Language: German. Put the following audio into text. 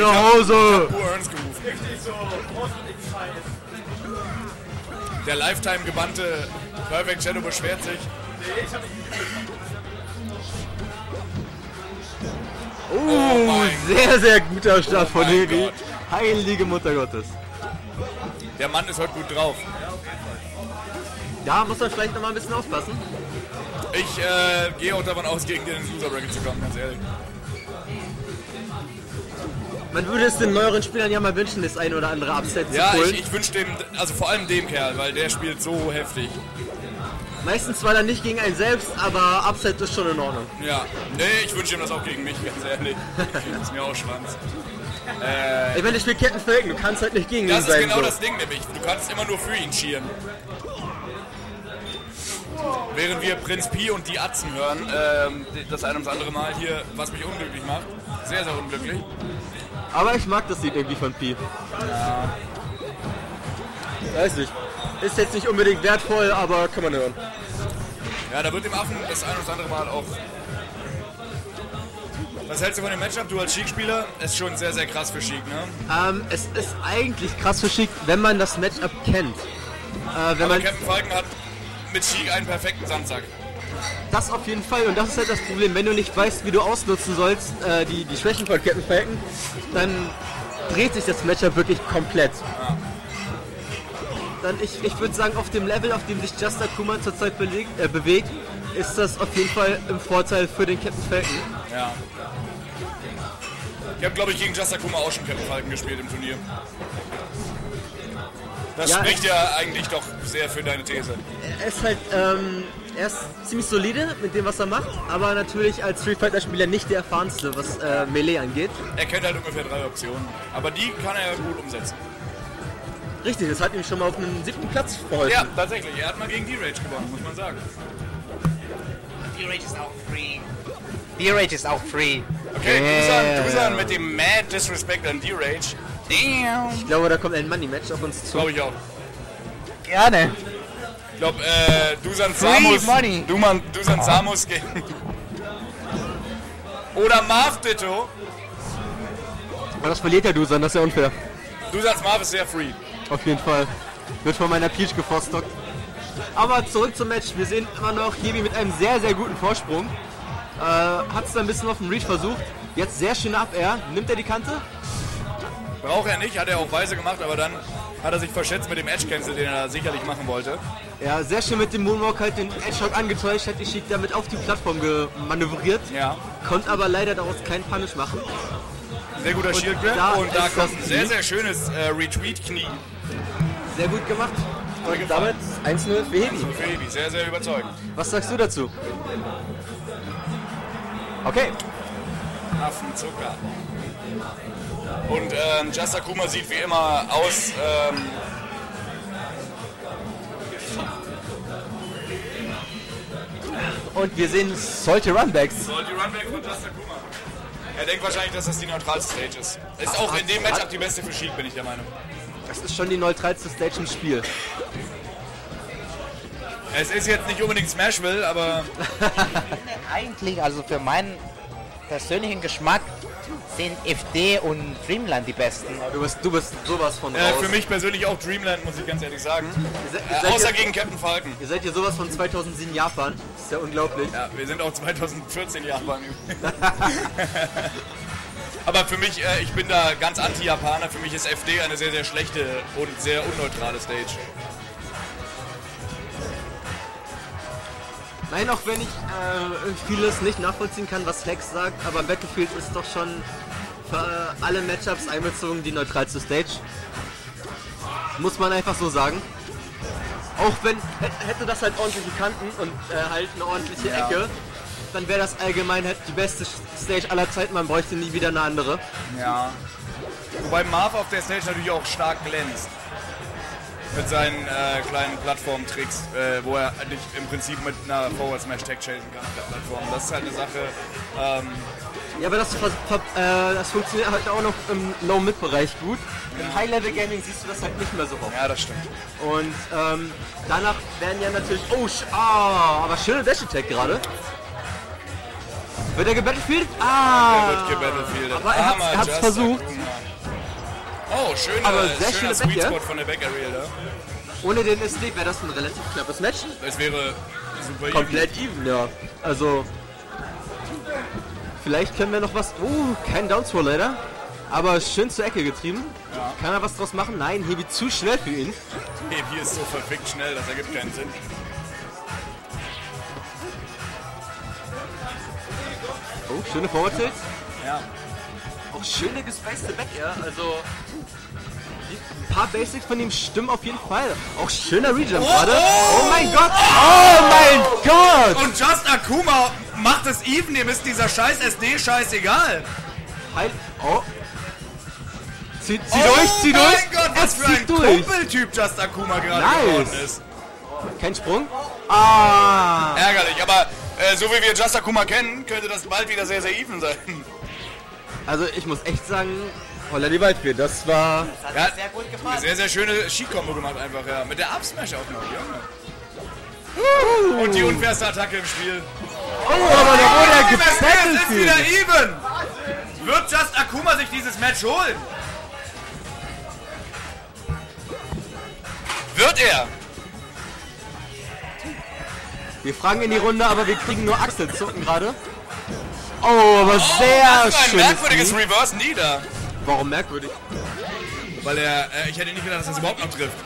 bin nach Hause. Ernst gerufen. Der Lifetime gebannte Perfect Shadow beschwert sich. Uh, mein sehr, sehr guter Start von Oh mein Heri. Heilige Mutter Gottes. Der Mann ist heute gut drauf. Da muss man vielleicht noch mal ein bisschen aufpassen. Ich äh, gehe auch davon aus, gegen den Loser Bracket zu kommen, ganz ehrlich. Man würde es den neueren Spielern ja mal wünschen, das ein oder andere Upset Ja, zu holen. ich, ich wünsche dem, also vor allem dem Kerl, weil der spielt so heftig. Meistens zwar dann nicht gegen einen selbst, aber Upset ist schon in Ordnung. Ja, nee, ich wünsche ihm das auch gegen mich, ganz ehrlich. ist mir auch Schwanz. Ich meine, ich spiele Kettenfelgen, du kannst halt nicht gegen ihn Das ist sein. genau so. das Ding nämlich. Du kannst immer nur für ihn cheeren. Während wir Prinz Pi und die Atzen hören, ähm, das ein ums andere Mal hier, was mich unglücklich macht. Sehr, sehr unglücklich. Aber ich mag das Lied irgendwie von Pi. Weiß nicht. Ist jetzt nicht unbedingt wertvoll, aber kann man hören. Ja, da wird dem Affen das ein ums andere Mal auch. Was hältst du von dem Matchup? Du als Sheik-Spieler ist schon sehr, sehr krass für Sheik, ne? Ähm, es ist eigentlich krass verschickt, wenn man das Matchup kennt. Äh, wenn Aber man Captain Falcon hat mit Sheik einen perfekten Sandsack. Das auf jeden Fall, und das ist halt das Problem, wenn du nicht weißt, wie du ausnutzen sollst, äh, die, die Schwächen von Captain Falcon, dann dreht sich das Matchup wirklich komplett. Dann ich, ich würde sagen, auf dem Level, auf dem sich Just Akuma zurzeit belegt, äh, bewegt, ist das auf jeden Fall im Vorteil für den Captain Falcon. Ja. Ich habe, glaube ich, gegen Just Akuma auch schon Captain Falcon gespielt im Turnier. Das Ja, spricht ja eigentlich doch sehr für deine These. Er ist halt, ähm, er ist ziemlich solide mit dem, was er macht, aber natürlich als Street Fighter Spieler nicht der erfahrenste, was äh, Melee angeht. Er kennt halt ungefähr drei Optionen. Aber die kann er ja gut umsetzen. Richtig, das hat ihm schon mal auf einen siebten Platz verholfen. Ja, tatsächlich. Er hat mal gegen D-Rage gewonnen, muss man sagen. D-Rage ist auch free. D-Rage ist auch free. Okay, Yeah. Dusan, Dusan mit dem Mad Disrespect an D-Rage. Damn. Ich glaube, da kommt ein Money-Match auf uns zu. Glaube ich auch. Gerne. Ich glaube, äh, Dusan Free Samus. money. Duman, Dusan Samus gegen. Oder Marv Ditto. Aber das verliert ja Dusan, das ist ja unfair. Dusans Marv ist sehr free. Auf jeden Fall. Wird von meiner Peach gefostockt. Aber zurück zum Match. Wir sehen immer noch Hebi mit einem sehr, sehr guten Vorsprung. Äh, Hat es ein bisschen auf dem Reach versucht. Jetzt sehr schön ab er. Nimmt er die Kante? Braucht er nicht, hat er auch weise gemacht, aber dann hat er sich verschätzt mit dem Edge Cancel, den er sicherlich machen wollte. Ja, sehr schön mit dem Moonwalk halt den Edgehock angetäuscht, hat die Sheik damit auf die Plattform gemanövriert, Ja. konnte aber leider daraus keinen Punish machen. Sehr guter Shield Grab da und da ist kommt ein sehr, sehr schönes äh, Retweet-Knie Sehr gut gemacht. Und damit 1-0 für Hebi. für Ebi. Sehr, sehr überzeugend. Was sagst du dazu? Okay, Affenzucker. Und ähm, Just Akuma sieht wie immer aus. Ähm, und wir sehen solche Runbacks. die Runback von Just Akuma. Er denkt wahrscheinlich, dass das die neutralste Stage ist. Ist auch in dem Matchup die beste für Sheik, bin ich der Meinung. Das ist schon die neutralste Stage im Spiel. Es ist jetzt nicht unbedingt Smashville, aber Eigentlich, also für meinen persönlichen Geschmack, sind FD und Dreamland die besten. Du bist, du bist sowas von äh, raus. für mich persönlich auch Dreamland, muss ich ganz ehrlich sagen. Ihr seid, ihr, Äh, seid außer gegen Captain Falcon. ihr seid ja sowas von 2007 Japan. Das ist ja unglaublich. Ja, wir sind auch 2014 Japan. Aber für mich, äh, ich bin da ganz anti-Japaner. Für mich ist FD eine sehr, sehr schlechte und sehr unneutrale Stage. Nein, auch wenn ich äh, vieles nicht nachvollziehen kann, was Hex sagt, aber Battlefield ist doch schon für äh, alle Matchups einbezogen die neutralste Stage. Muss man einfach so sagen. Auch wenn, hä- hätte das halt ordentliche Kanten und äh, halt eine ordentliche Ecke, dann wäre das allgemein halt die beste Stage aller Zeiten, man bräuchte nie wieder eine andere. Ja. Wobei Marv auf der Stage natürlich auch stark glänzt. Mit seinen äh, kleinen Plattformtricks, äh, wo er dich im Prinzip mit einer Forward Smash Tag chasen kann auf der Plattform. Das ist halt eine Sache. Ähm, Ja, aber das, äh, das funktioniert halt auch noch im Low-Mid-Bereich gut. Im High-Level-Gaming siehst du das halt nicht mehr so oft. ja, das stimmt. Und ähm, danach werden ja natürlich. Oh, ah, aber schöne Dash Attack gerade. Wird er gebattlefield? Ah! Er wird gebattlefieldet. Aber er hat's Just versucht. Oh, schöner, Aber sehr schöner schöne Sweet Back, Spot ja? von der Back Aerial da. Ohne den SD wäre das ein relativ knappes Match. Das wäre super Komplett even, ja. Also. Vielleicht können wir noch was. Oh, kein Downsroll leider. Aber schön zur Ecke getrieben. Ja. Kann er was draus machen? Nein, Hebi zu schnell für ihn. Hier ist so verfickt schnell, das ergibt keinen Sinn. Oh, schöne Tilt. Ja. Auch schöne gespacete Back Air. Also. Ein paar Basics von ihm stimmen auf jeden Fall. Auch schöner Rejump gerade. Oh mein Gott! Oh mein Gott! Und Just Akuma macht es even, dem ist dieser scheiß SD scheißegal. Heil. Oh. Zieh, zieh durch, zieh oh durch! mein Gott, was für ein! Kumpeltyp Just Akuma gerade Nice. geworden ist. Kein Sprung. Ah! Ärgerlich, aber äh, so wie wir Just Akuma kennen, könnte das bald wieder sehr, sehr even sein. Also ich muss echt sagen, Holla die Waldfee, das war. Das hat Ja, mir sehr gut gefallen. Sehr, sehr schöne Ski-Kombo gemacht einfach, ja. Mit der Up-Smash auch noch, Junge. Und die unfairste Attacke im Spiel. Oh, aber da wurde er Im SP ist es wieder gebettelt. even. Wird Just Akuma sich dieses Match holen? Wird er? Wir fragen in die Runde, aber wir kriegen nur Achselzucken gerade. Oh, aber sehr Was für ein schön. merkwürdiges Reverse Nieder. Warum merkwürdig? Weil er, äh, ich hätte nicht gedacht, dass er es überhaupt noch trifft.